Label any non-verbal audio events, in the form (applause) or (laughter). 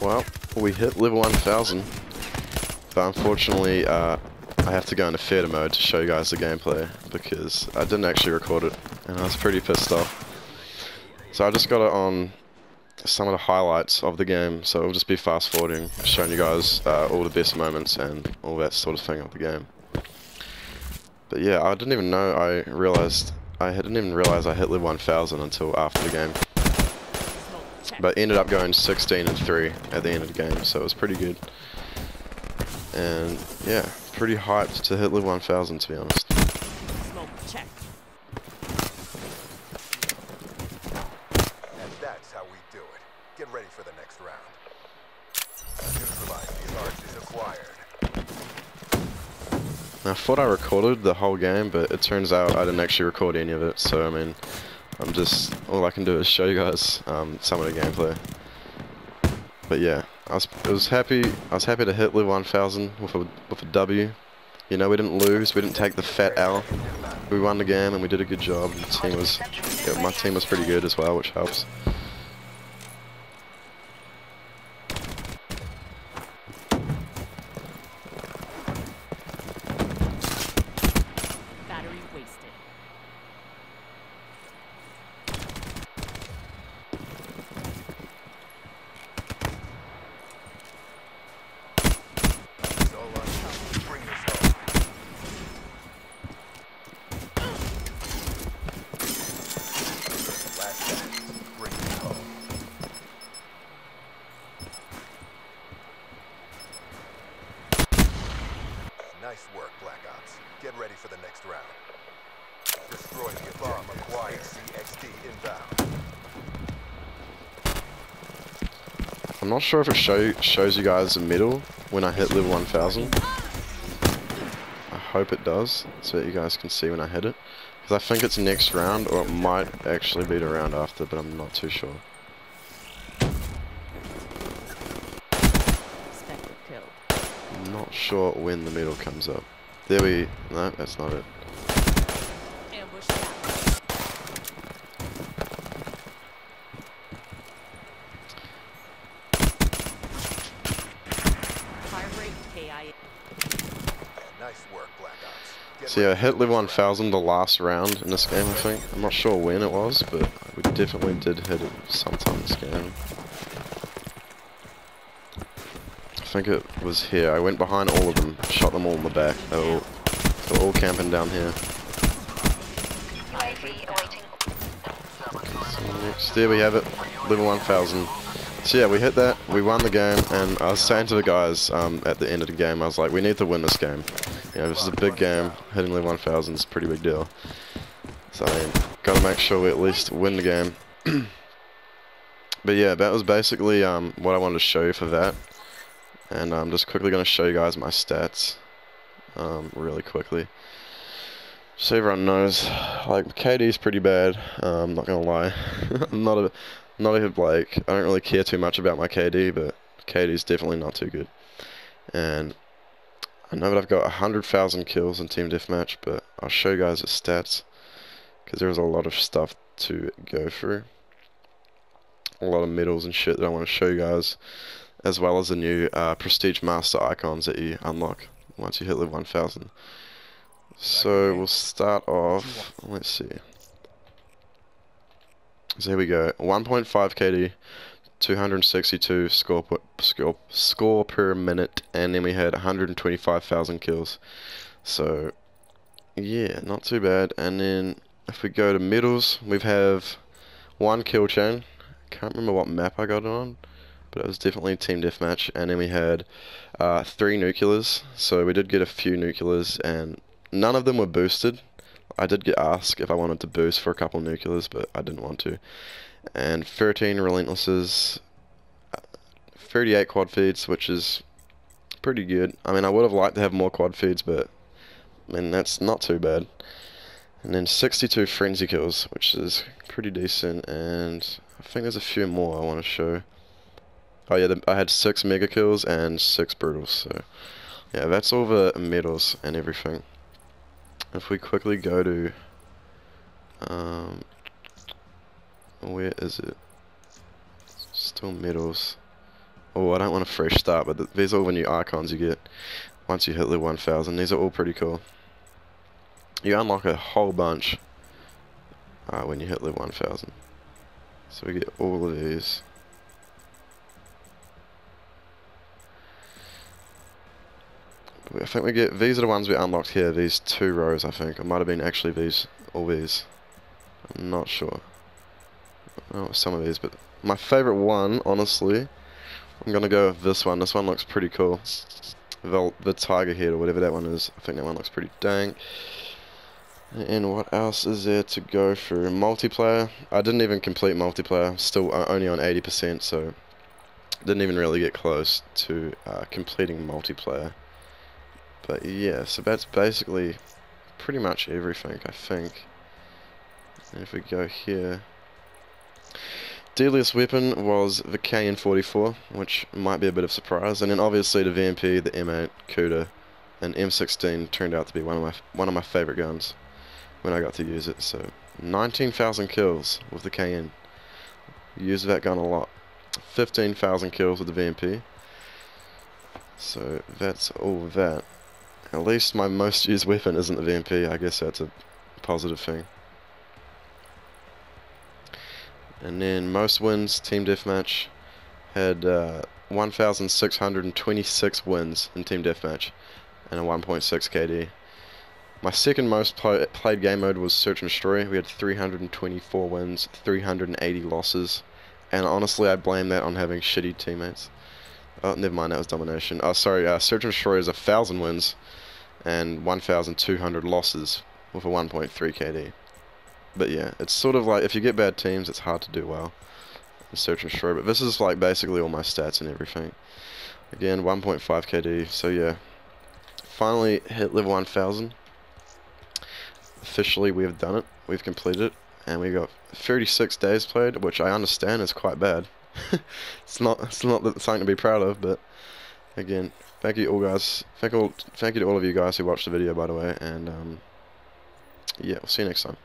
Well, we hit level 1000, but unfortunately, uh, I have to go into theatre mode to show you guys the gameplay because I didn't actually record it, and I was pretty pissed off. So I just got it on some of the highlights of the game, so it'll just be fast forwarding, showing you guys uh, all the best moments and all that sort of thing of the game. But yeah, I didn't even know I realized I didn't even realize I hit level 1000 until after the game. But ended up going 16 and 3 at the end of the game, so it was pretty good. And yeah, pretty hyped to hit level 1000 to be honest. Smoke check. And that's how we do it. Get ready for the next round. Neutralize these arches acquired. I thought I recorded the whole game, but it turns out I didn't actually record any of it, so I mean, I'm just, all I can do is show you guys um, some of the gameplay. But yeah, I was, I was happy, I was happy to hit level 1000 with a, with a W. You know, we didn't lose, we didn't take the fat L. We won the game and we did a good job. The team was, yeah, my team was pretty good as well, which helps. Battery wasted. Black Ops. Get ready for the next round. Destroy the bomb acquired. CXD inbound. I'm not sure if it show, shows you guys the middle when I hit level 1000. I hope it does, so that you guys can see when I hit it. Because I think it's next round, or it might actually be the round after, but I'm not too sure. I'm not sure when the middle comes up. There we... no, that's not it. So yeah, I hit level 1000 the last round in this game, I think. I'm not sure when it was, but we definitely did hit it sometime this game. I think it was here. I went behind all of them, shot them all in the back. They were all, they were all camping down here. So there we have it, level 1000. So yeah, we hit that, we won the game, and I was saying to the guys um, at the end of the game, I was like, we need to win this game. You know, this is a big game, hitting level 1000 is a pretty big deal. So I mean, gotta make sure we at least win the game. (clears throat) but yeah, that was basically um, what I wanted to show you for that. And I'm just quickly gonna show you guys my stats, um, really quickly. So everyone knows, like KD's pretty bad. Um, not gonna lie, (laughs) I'm not a, not a like I don't really care too much about my KD, but KD's definitely not too good. And I know that I've got hundred thousand kills in team deathmatch, but I'll show you guys the stats because there's a lot of stuff to go through, a lot of medals and shit that I want to show you guys, as well as the new uh, prestige master icons that you unlock once you hit level 1000. So we'll start off. Let's see. So here we go. 1.5 KD, 262 score per, score score per minute, and then we had 125,000 kills. So yeah, not too bad. And then if we go to middles, we have have one kill chain. Can't remember what map I got it on, but it was definitely a team deathmatch. And then we had uh, three nuclears. So we did get a few nuclears, and none of them were boosted. I did get asked if I wanted to boost for a couple nuclears, but I didn't want to. And 13 relentlesses, uh, 38 quad feeds, which is pretty good. I mean, I would have liked to have more quad feeds, but I mean that's not too bad. And then 62 frenzy kills, which is pretty decent. And I think there's a few more I want to show. Oh yeah, the, I had six mega kills and six brutals. So yeah, that's all the medals and everything. If we quickly go to, um, where is it? Still medals. Oh, I don't want a fresh start, but th these are all the new icons you get once you hit level 1000. These are all pretty cool. You unlock a whole bunch uh, when you hit level 1000. So we get all of these. I think we get, these are the ones we unlocked here, these two rows I think. It might have been actually these, all these. I'm not sure. Oh, some of these, but my favourite one, honestly, I'm gonna go with this one. This one looks pretty cool. The, the tiger head or whatever that one is. I think that one looks pretty dang. And what else is there to go through? Multiplayer. I didn't even complete multiplayer. Still uh, only on 80%, so didn't even really get close to uh, completing multiplayer. But yeah, so that's basically pretty much everything, I think. And if we go here... Deadliest weapon was the KN-44, which might be a bit of a surprise, and then obviously the VMP, the M8, Kuda, and M16 turned out to be one of my one of my favorite guns when I got to use it. So 19,000 kills with the KN. Use that gun a lot. 15,000 kills with the VMP. So that's all that. At least my most used weapon isn't the VMP. I guess that's a positive thing. And then most wins, Team Deathmatch, had uh, 1,626 wins in Team Deathmatch and a 1.6 KD. My second most play played game mode was Search and Destroy. We had 324 wins, 380 losses, and honestly, I blame that on having shitty teammates. Oh, never mind, that was domination. Oh, sorry, uh, Search and Destroy is a thousand wins and 1,200 losses with a 1.3 KD. But yeah, it's sort of like if you get bad teams, it's hard to do well in Search and Destroy. But this is like basically all my stats and everything. Again, 1.5 KD. So yeah, finally hit level 1,000. Officially, we have done it. We've completed it, and we got 36 days played, which I understand is quite bad. (laughs) it's not. It's not something to be proud of, but again, thank you all guys. Thank all. Thank you to all of you guys who watched the video, by the way, and um, yeah, we'll see you next time.